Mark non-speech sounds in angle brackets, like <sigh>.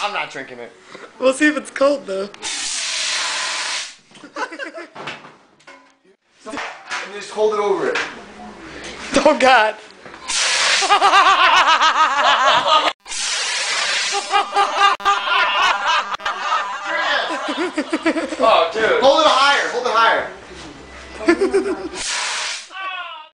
I'm not drinking it. We'll see if it's cold though. And just hold it over it. Oh God. Oh, dude. Hold it higher. Hold it higher. <laughs>